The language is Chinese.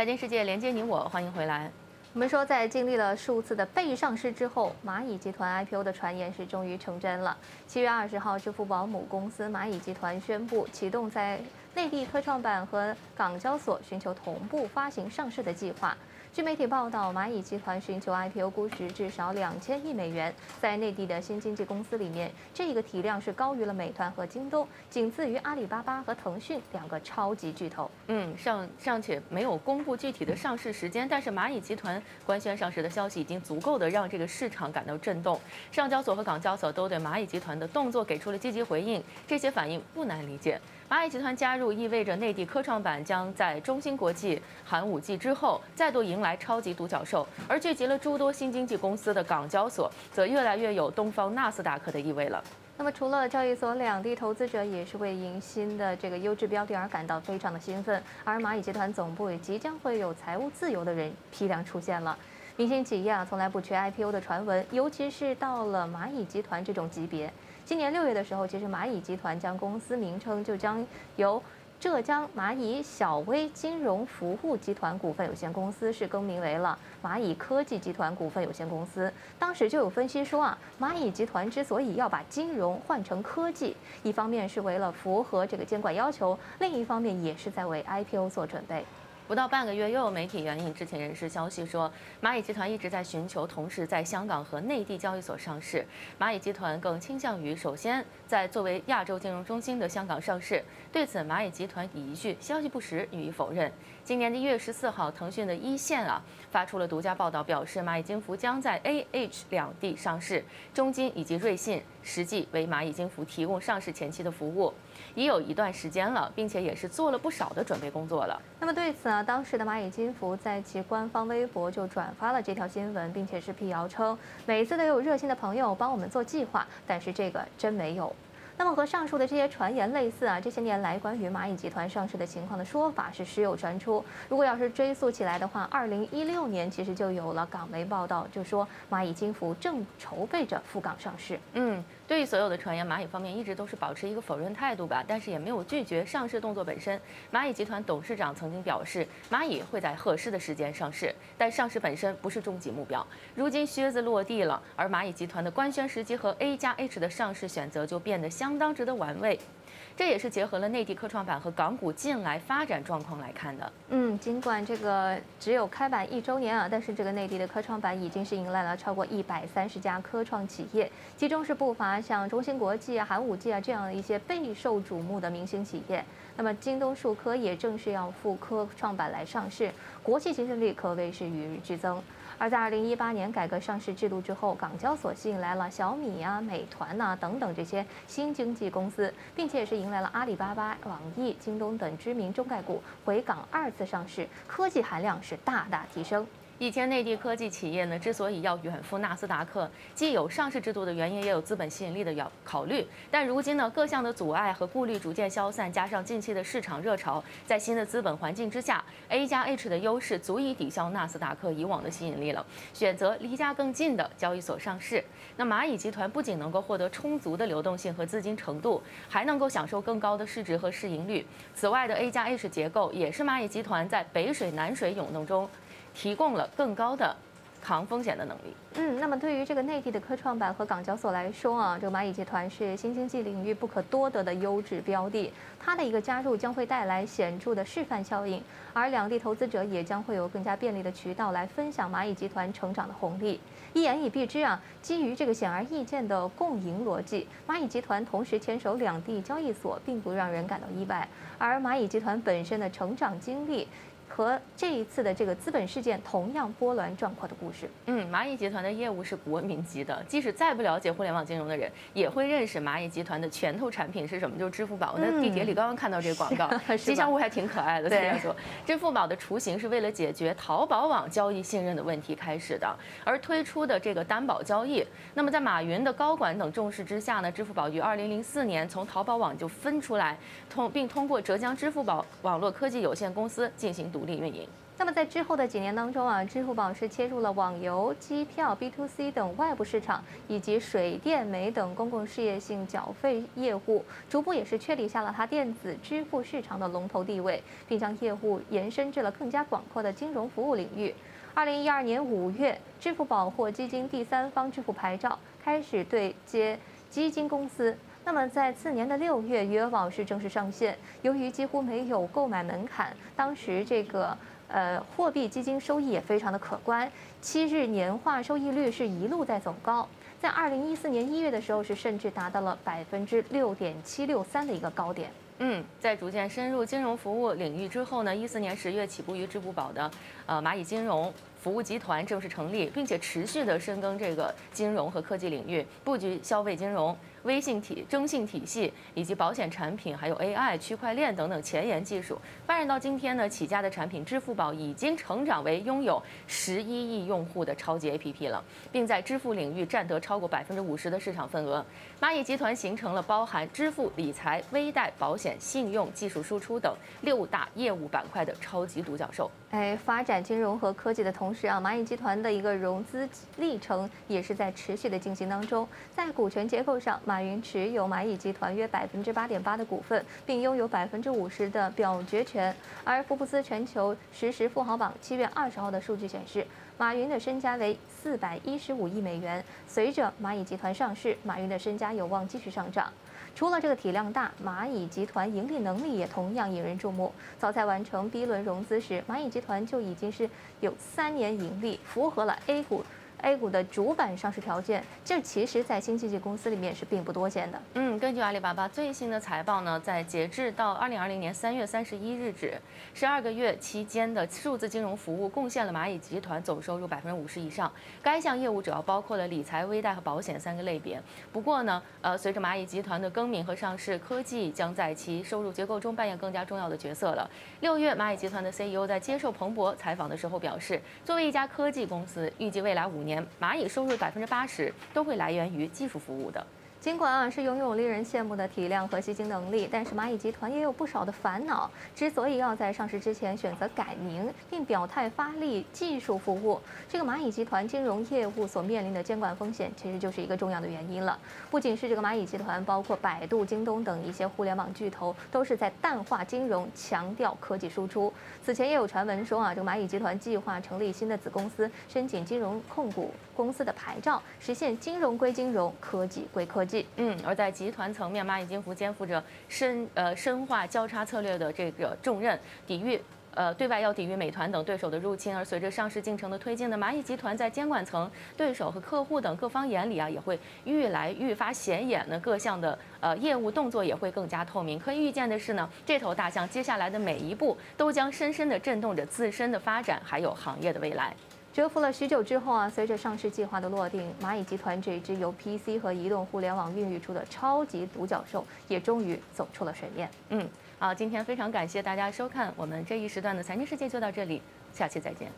财经世界连接你我，欢迎回来。我们说，在经历了数次的被上市之后，蚂蚁集团 IPO 的传言是终于成真了。七月二十号，支付宝母公司蚂蚁集团宣布启动在内地科创板和港交所寻求同步发行上市的计划。据媒体报道，蚂蚁集团寻求 IPO 估值至少两千亿美元，在内地的新经济公司里面，这个体量是高于了美团和京东，仅次于阿里巴巴和腾讯两个超级巨头。嗯，尚尚且没有公布具体的上市时间，但是蚂蚁集团官宣上市的消息已经足够的让这个市场感到震动。上交所和港交所都对蚂蚁集团的动作给出了积极回应，这些反应不难理解。蚂蚁集团加入意味着内地科创板将在中芯国际、寒武纪之后再度迎来超级独角兽，而聚集了诸多新经济公司的港交所则越来越有东方纳斯达克的意味了。那么，除了交易所，两地投资者也是为迎新的这个优质标的而感到非常的兴奋，而蚂蚁集团总部也即将会有财务自由的人批量出现了。明星企业啊，从来不缺 IPO 的传闻，尤其是到了蚂蚁集团这种级别。今年六月的时候，其实蚂蚁集团将公司名称就将由浙江蚂蚁小微金融服务集团股份有限公司是更名为了蚂蚁科技集团股份有限公司。当时就有分析说啊，蚂蚁集团之所以要把金融换成科技，一方面是为了符合这个监管要求，另一方面也是在为 IPO 做准备。不到半个月，又有媒体援引知情人士消息说，蚂蚁集团一直在寻求同时在香港和内地交易所上市。蚂蚁集团更倾向于首先在作为亚洲金融中心的香港上市。对此，蚂蚁集团以一句“消息不实”予以否认。今年的一月十四号，腾讯的一线啊发出了独家报道，表示蚂蚁金服将在 A、H 两地上市，中金以及瑞信实际为蚂蚁金服提供上市前期的服务，已有一段时间了，并且也是做了不少的准备工作了。那么对此呢，当时的蚂蚁金服在其官方微博就转发了这条新闻，并且是辟谣称，每次都有热心的朋友帮我们做计划，但是这个真没有。那么和上述的这些传言类似啊，这些年来关于蚂蚁集团上市的情况的说法是时有传出。如果要是追溯起来的话，二零一六年其实就有了港媒报道，就说蚂蚁金服正筹备着赴港上市。嗯。对于所有的传言，蚂蚁方面一直都是保持一个否认态度吧，但是也没有拒绝上市动作本身。蚂蚁集团董事长曾经表示，蚂蚁会在合适的时间上市，但上市本身不是终极目标。如今靴子落地了，而蚂蚁集团的官宣时机和 A 加 H 的上市选择就变得相当值得玩味。这也是结合了内地科创板和港股近来发展状况来看的。嗯，尽管这个只有开板一周年啊，但是这个内地的科创板已经是迎来了超过一百三十家科创企业，其中是不乏像中芯国际啊、寒武纪啊这样的一些备受瞩目的明星企业。那么京东数科也正式要赴科创板来上市，国际竞争力可谓是与日俱增。而在二零一八年改革上市制度之后，港交所吸引来了小米啊、美团呐等等这些新经济公司，并且也是迎来了阿里巴巴、网易、京东等知名中概股回港二次上市，科技含量是大大提升。以前内地科技企业呢，之所以要远赴纳斯达克，既有上市制度的原因，也有资本吸引力的要考虑。但如今呢，各项的阻碍和顾虑逐渐消散，加上近期的市场热潮，在新的资本环境之下，A 加 H 的优势足以抵消纳斯达克以往的吸引力了。选择离家更近的交易所上市，那蚂蚁集团不仅能够获得充足的流动性和资金程度，还能够享受更高的市值和市盈率。此外的 A 加 H 结构，也是蚂蚁集团在北水南水涌动中。提供了更高的抗风险的能力。嗯，那么对于这个内地的科创板和港交所来说啊，这个蚂蚁集团是新经济领域不可多得的优质标的，它的一个加入将会带来显著的示范效应，而两地投资者也将会有更加便利的渠道来分享蚂蚁集团成长的红利。一言以蔽之啊，基于这个显而易见的共赢逻辑，蚂蚁集团同时牵手两地交易所，并不让人感到意外。而蚂蚁集团本身的成长经历。和这一次的这个资本事件同样波澜壮阔的故事。嗯，蚂蚁集团的业务是国民级的，即使再不了解互联网金融的人，也会认识蚂蚁集团的拳头产品是什么，就是支付宝。我在地铁里刚刚看到这个广告，吉祥物还挺可爱的。对，说支付宝的雏形是为了解决淘宝网交易信任的问题开始的，而推出的这个担保交易。那么在马云的高管等重视之下呢，支付宝于二零零四年从淘宝网就分出来，通并通过浙江支付宝网络科技有限公司进行独。独立运营。那么在之后的几年当中啊，支付宝是切入了网游、机票、B to C 等外部市场，以及水电煤等公共事业性缴费业务，逐步也是确立下了它电子支付市场的龙头地位，并将业务延伸至了更加广阔的金融服务领域。二零一二年五月，支付宝获基金第三方支付牌照，开始对接基金公司。那么在次年的六月，余额宝是正式上线。由于几乎没有购买门槛，当时这个。呃，货币基金收益也非常的可观，七日年化收益率是一路在走高，在二零一四年一月的时候是甚至达到了百分之六点七六三的一个高点。嗯，在逐渐深入金融服务领域之后呢，一四年十月起步于支付宝的呃蚂蚁金融。服务集团正式成立，并且持续的深耕这个金融和科技领域，布局消费金融、微信体、征信体系以及保险产品，还有 AI、区块链等等前沿技术。发展到今天呢，起家的产品支付宝已经成长为拥有十一亿用户的超级 APP 了，并在支付领域占得超过百分之五十的市场份额。蚂蚁集团形成了包含支付、理财、微贷、保险、信用、技术输出等六大业务板块的超级独角兽。哎，发展金融和科技的同时啊，蚂蚁集团的一个融资历程也是在持续的进行当中。在股权结构上，马云持有蚂蚁集团约百分之八点八的股份，并拥有百分之五十的表决权。而福布斯全球实时富豪榜七月二十号的数据显示，马云的身家为四百一十五亿美元。随着蚂蚁集团上市，马云的身家有望继续上涨。除了这个体量大，蚂蚁集团盈利能力也同样引人注目。早在完成 B 轮融资时，蚂蚁集团就已经是有三年盈利，符合了 A 股。A 股的主板上市条件，这其实，在新经济公司里面是并不多见的。嗯，根据阿里巴巴最新的财报呢，在截至到二零二零年三月三十一日止，十二个月期间的数字金融服务贡献了蚂蚁集团总收入百分之五十以上。该项业务主要包括了理财、微贷和保险三个类别。不过呢，呃，随着蚂蚁集团的更名和上市，科技将在其收入结构中扮演更加重要的角色了。六月，蚂蚁集团的 CEO 在接受彭博采访的时候表示，作为一家科技公司，预计未来五年。年蚂蚁收入百分之八十都会来源于技术服务的。尽管啊是拥有令人羡慕的体量和吸金能力，但是蚂蚁集团也有不少的烦恼。之所以要在上市之前选择改名，并表态发力技术服务，这个蚂蚁集团金融业务所面临的监管风险，其实就是一个重要的原因了。不仅是这个蚂蚁集团，包括百度、京东等一些互联网巨头，都是在淡化金融，强调科技输出。此前也有传闻说啊，这个蚂蚁集团计划成立新的子公司，申请金融控股公司的牌照，实现金融归金融，科技归科技。嗯，而在集团层面，蚂蚁金服肩负着深呃深化交叉策略的这个重任，抵御呃对外要抵御美团等对手的入侵。而随着上市进程的推进呢，蚂蚁集团在监管层、对手和客户等各方眼里啊，也会愈来愈发显眼呢。各项的呃业务动作也会更加透明。可以预见的是呢，这头大象接下来的每一步都将深深地震动着自身的发展，还有行业的未来。蛰伏了许久之后啊，随着上市计划的落定，蚂蚁集团这一支由 PC 和移动互联网孕育出的超级独角兽，也终于走出了水面。嗯，好，今天非常感谢大家收看我们这一时段的财经世界，就到这里，下期再见。